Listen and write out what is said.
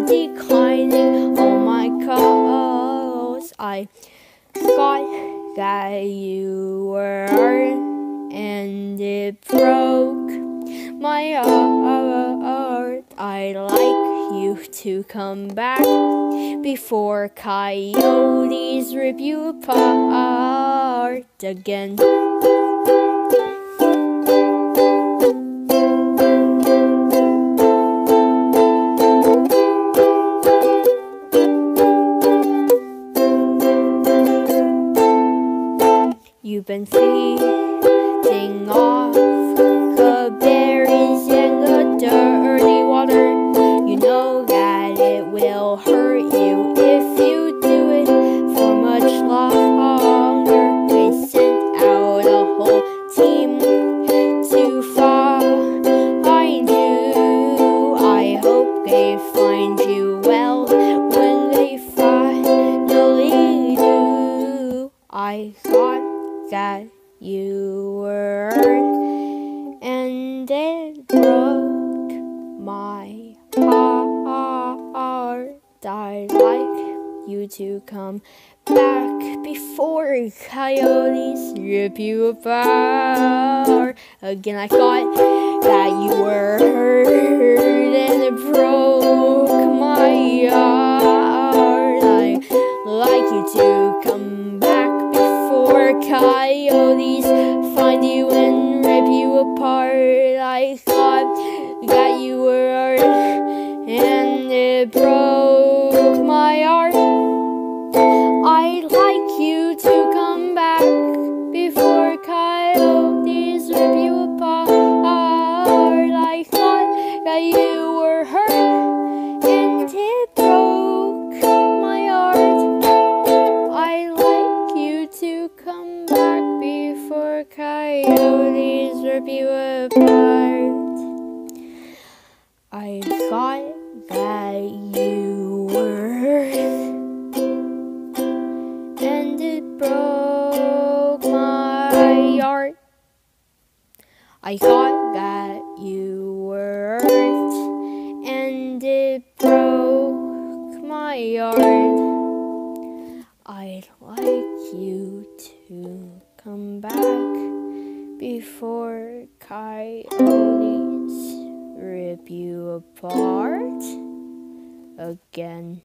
are declining. Oh my gosh, I thought that you were, and it broke my heart. I'd like you to come back before coyotes rip you apart again. You've been feeding off the berries and the dirty water. You know that it will hurt you if you do it for much longer. We sent out a whole team to find you. I hope they find you well when they finally do. I thought that you were, and it broke my heart. I'd like you to come back before coyotes rip you apart. Again, I thought that you were hurt, and it broke my heart. Coyotes find you and rip you apart. I coyotes rip you apart. I thought that you were, and it broke my heart. I thought that you were, and it broke my heart. I'd like you to come back before coyotes rip you apart again.